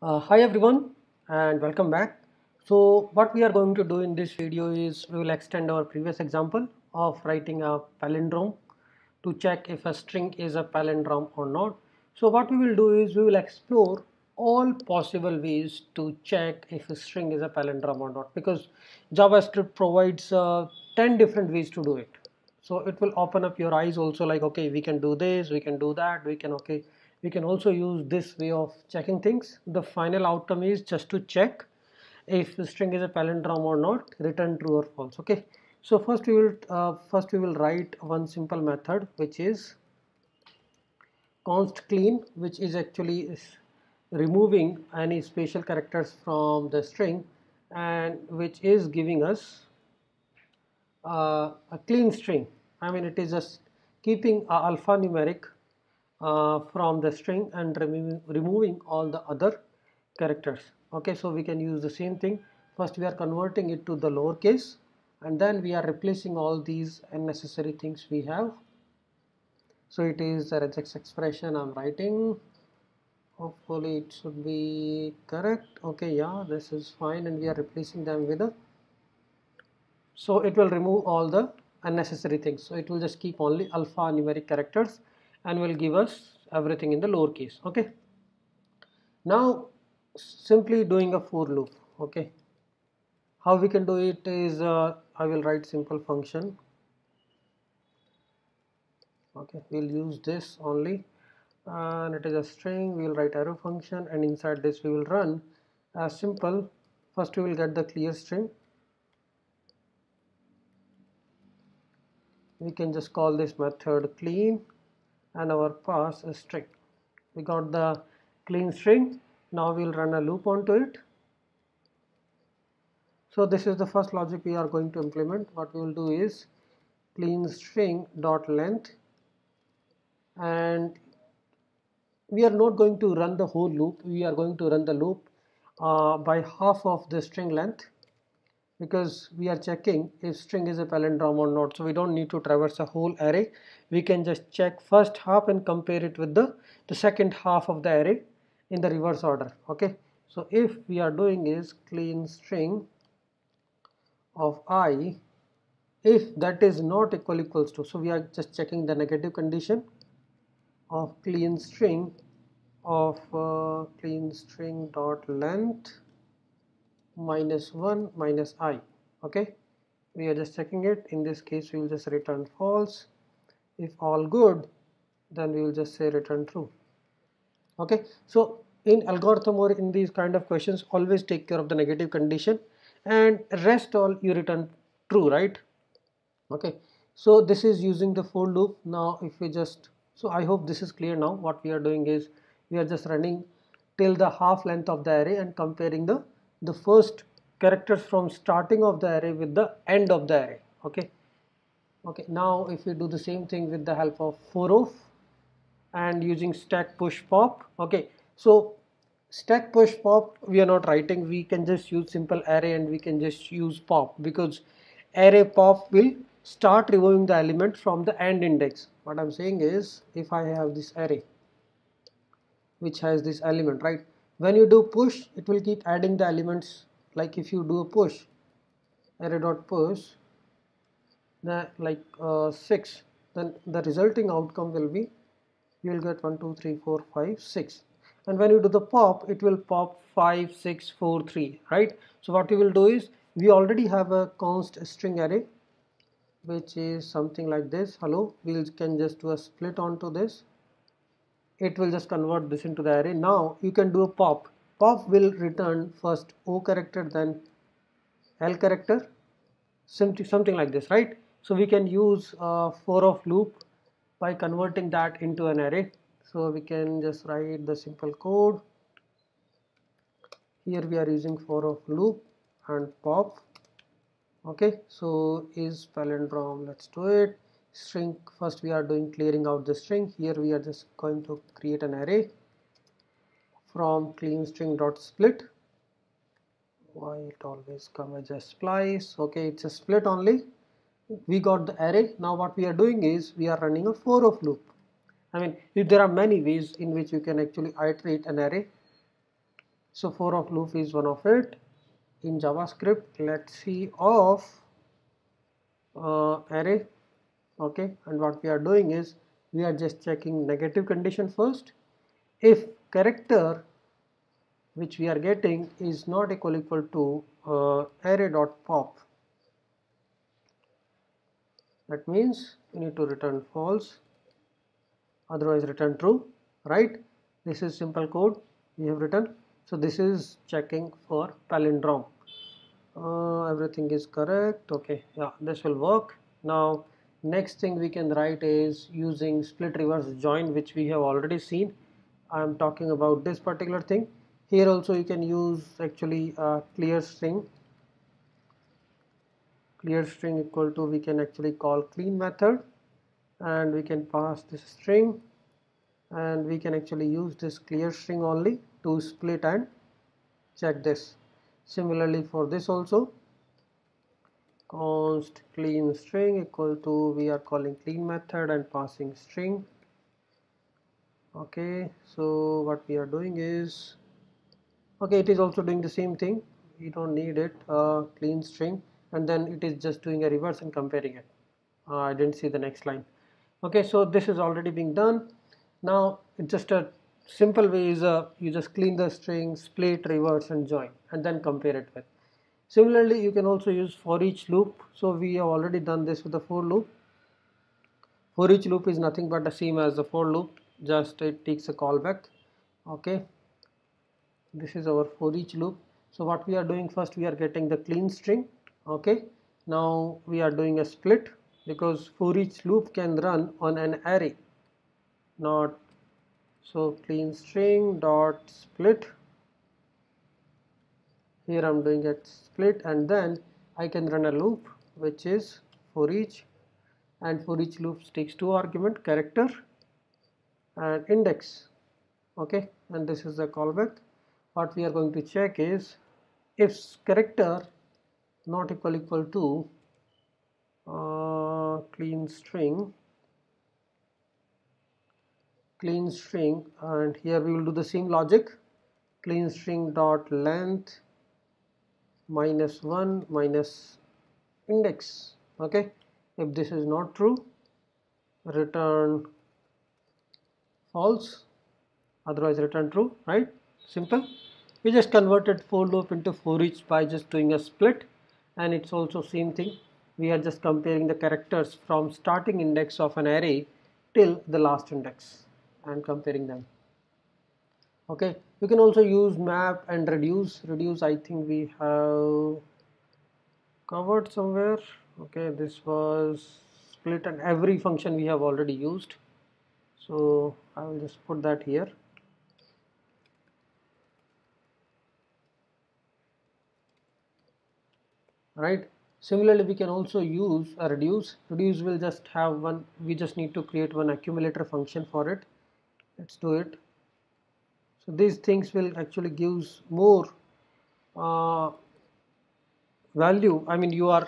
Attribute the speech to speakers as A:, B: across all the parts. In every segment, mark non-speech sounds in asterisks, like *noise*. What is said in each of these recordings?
A: Uh, hi everyone and welcome back. So what we are going to do in this video is we will extend our previous example of writing a palindrome to check if a string is a palindrome or not. So what we will do is we will explore all possible ways to check if a string is a palindrome or not because JavaScript provides uh, 10 different ways to do it. So it will open up your eyes also like okay we can do this, we can do that, we can okay we can also use this way of checking things. The final outcome is just to check if the string is a palindrome or not return true or false okay? So first we will uh, first we will write one simple method which is const clean which is actually is removing any special characters from the string and which is giving us uh, a clean string. I mean it is just keeping a alphanumeric uh, from the string and removing, removing all the other characters. Okay so we can use the same thing. First we are converting it to the lowercase and then we are replacing all these unnecessary things we have. So it is a regex expression I'm writing. Hopefully it should be correct. Okay yeah this is fine and we are replacing them with a so it will remove all the unnecessary things. So it will just keep only alphanumeric characters and will give us everything in the lower case okay? Now simply doing a for loop okay? How we can do it is uh, I will write simple function okay? We'll use this only and it is a string. We will write arrow function and inside this we will run a simple first we will get the clear string. We can just call this method clean and our pass is string we got the clean string. Now we'll run a loop onto it. So this is the first logic we are going to implement. What we will do is clean string dot length. And we are not going to run the whole loop. We are going to run the loop uh, by half of the string length because we are checking if string is a palindrome or not so we don't need to traverse a whole array. We can just check first half and compare it with the the second half of the array in the reverse order okay? So if we are doing is clean string of i if that is not equal equals to so we are just checking the negative condition of clean string of uh, clean string dot length minus 1 minus i okay? We are just checking it. In this case we will just return false. If all good then we will just say return true okay? So in algorithm or in these kind of questions always take care of the negative condition and rest all you return true right? Okay? So this is using the for loop. Now if we just so i hope this is clear now. What we are doing is we are just running till the half length of the array and comparing the the first characters from starting of the array with the end of the array okay? Okay now if we do the same thing with the help of for of and using stack push pop okay? So stack push pop we are not writing we can just use simple array and we can just use pop because array pop will start removing the element from the end index. What i'm saying is if i have this array which has this element right when you do push it will keep adding the elements. Like if you do a push array dot push the like uh, 6 then the resulting outcome will be you will get 1 2 3 4 5 6 and when you do the pop it will pop 5 6 4 3 right? So what we will do is we already have a const string array which is something like this. Hello? We can just do a split onto this it will just convert this into the array. Now you can do a pop. Pop will return first o character then l character something like this right? So we can use uh, for of loop by converting that into an array. So we can just write the simple code. Here we are using for of loop and pop. Okay so is palindrome. Let's do it string. First we are doing clearing out the string. Here we are just going to create an array from clean string dot split why it always come as a splice? Okay it's a split only. We got the array. Now what we are doing is we are running a for of loop. I mean if there are many ways in which you can actually iterate an array. So for of loop is one of it. In javascript let's see of uh, array okay and what we are doing is we are just checking negative condition first. If character which we are getting is not equal equal to uh, array dot pop that means we need to return false otherwise return true right? This is simple code we have written. So this is checking for palindrome. Uh, everything is correct. Okay yeah this will work. Now next thing we can write is using split reverse join which we have already seen. I am talking about this particular thing. Here also you can use actually a clear string. Clear string equal to we can actually call clean method. And we can pass this string. And we can actually use this clear string only to split and check this. Similarly for this also const clean string equal to we are calling clean method and passing string. Okay so what we are doing is okay it is also doing the same thing. We don't need it uh, clean string. And then it is just doing a reverse and comparing it. Uh, I didn't see the next line. Okay so this is already being done. Now it's just a simple way is uh, you just clean the string split reverse and join and then compare it with Similarly, you can also use for each loop. So we have already done this with the for loop. For each loop is nothing but the same as the for loop, just it takes a callback. Okay, this is our for each loop. So what we are doing first, we are getting the clean string. Okay, now we are doing a split because for each loop can run on an array, not so clean string dot split here I'm doing a split and then I can run a loop which is for each and for each loop takes two argument character and index. Okay? And this is the callback. What we are going to check is if character not equal equal to uh, clean string clean string and here we will do the same logic. Clean string dot length minus 1 minus index okay? If this is not true return false otherwise return true right? Simple. We just converted for loop into for each by just doing a split and it's also same thing. We are just comparing the characters from starting index of an array till the last index and comparing them okay you can also use map and reduce reduce I think we have covered somewhere. Okay this was split and every function we have already used. So I will just put that here. Right? Similarly we can also use a reduce. Reduce will just have one we just need to create one accumulator function for it. Let's do it so these things will actually gives more uh, value. I mean you are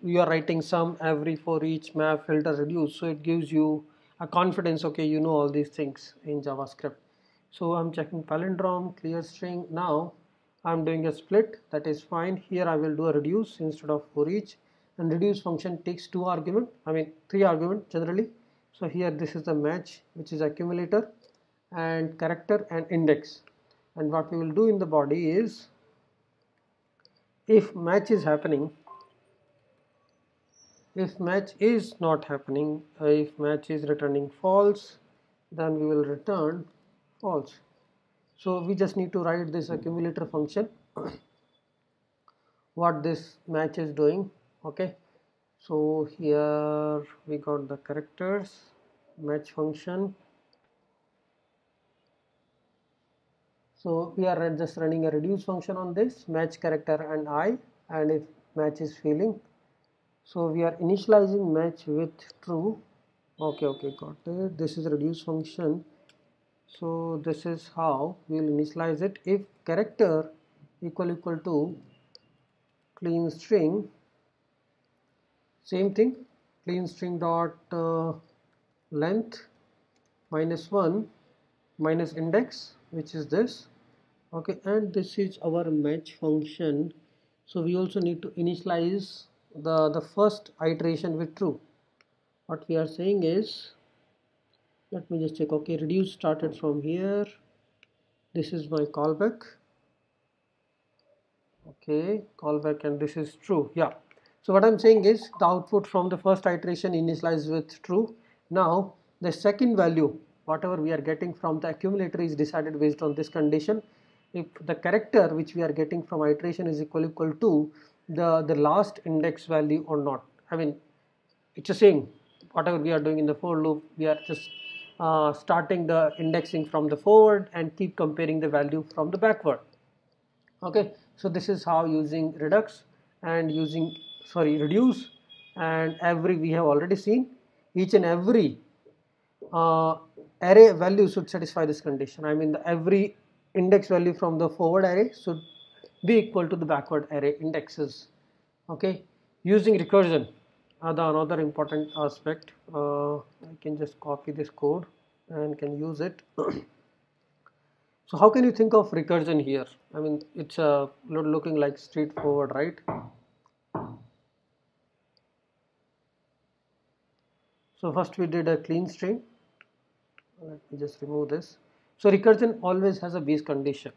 A: you are writing some every for each map filter reduce so it gives you a confidence okay you know all these things in JavaScript. So I'm checking palindrome clear string. Now I'm doing a split. That is fine. Here I will do a reduce instead of for each. And reduce function takes two argument I mean three argument generally. So here this is the match which is accumulator and character and index. And what we will do in the body is if match is happening if match is not happening uh, if match is returning false then we will return false. So we just need to write this accumulator function *coughs* what this match is doing okay? So here we got the characters match function So we are just running a reduce function on this match character and i and if match is failing. So we are initializing match with true. Okay, okay, got it. This is reduce function. So this is how we will initialize it if character equal equal to clean string same thing clean string dot uh, length minus 1 minus index which is this okay and this is our match function. So we also need to initialize the the first iteration with true. What we are saying is let me just check. Okay reduce started from here. This is my callback. Okay callback and this is true. Yeah. So what i'm saying is the output from the first iteration initialized with true. Now the second value whatever we are getting from the accumulator is decided based on this condition if the character which we are getting from iteration is equal equal to the the last index value or not. I mean it's the same whatever we are doing in the for loop we are just uh, starting the indexing from the forward and keep comparing the value from the backward. Okay so this is how using redux and using sorry reduce and every we have already seen each and every uh, array value should satisfy this condition. I mean the every index value from the forward array should be equal to the backward array indexes okay? Using recursion uh, the another important aspect uh, I can just copy this code and can use it. *clears throat* So how can you think of recursion here? I mean it's uh, looking like straightforward right? So first we did a clean string. Let me just remove this so recursion always has a base condition.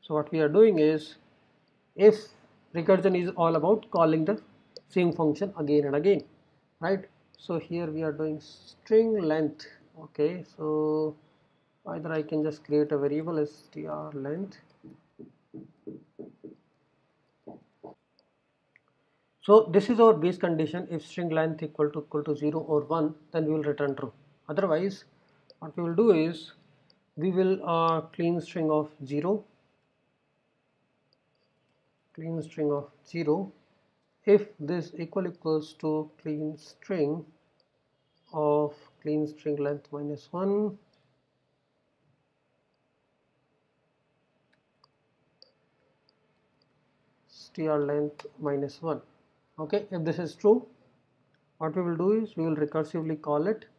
A: So what we are doing is if recursion is all about calling the same function again and again, right? So here we are doing string length. Okay, so either I can just create a variable str length. So this is our base condition. If string length equal to equal to 0 or 1, then we will return true. Otherwise, what we will do is we will uh, clean string of 0 clean string of 0 if this equal equals to clean string of clean string length minus 1 str length minus 1 okay if this is true what we will do is we will recursively call it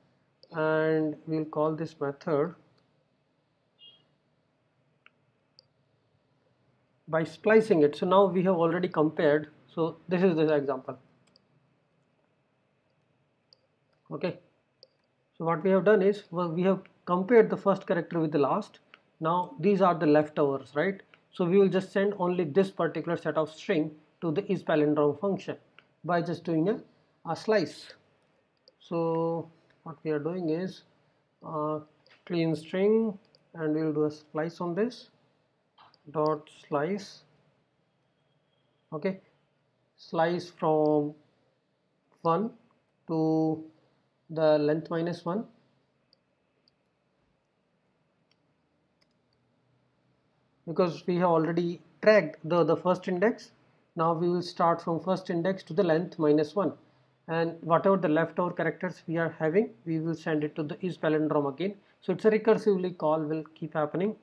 A: and we will call this method by splicing it. So now we have already compared. So this is this example. Okay. So what we have done is well, we have compared the first character with the last. Now these are the leftovers right? So we will just send only this particular set of string to the is palindrome function by just doing a, a slice. So what we are doing is uh, clean string and we will do a slice on this dot slice. Okay. Slice from 1 to the length minus 1 because we have already tracked the the first index now we will start from first index to the length minus 1 and whatever the leftover characters we are having we will send it to the is palindrome again. So it's a recursively call will keep happening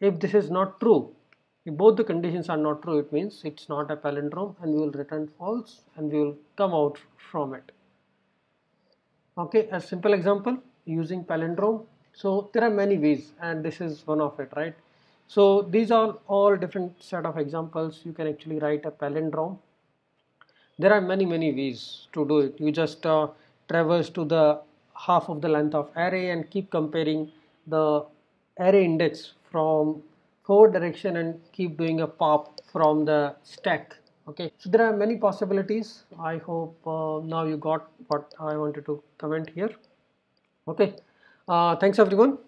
A: if this is not true, if both the conditions are not true, it means it's not a palindrome and we will return false and we will come out from it. Okay, a simple example using palindrome. So there are many ways and this is one of it, right? So these are all different set of examples. You can actually write a palindrome. There are many, many ways to do it. You just uh, traverse to the half of the length of array and keep comparing the array index from forward direction and keep doing a pop from the stack okay? So there are many possibilities. I hope uh, now you got what i wanted to comment here okay? Uh, thanks everyone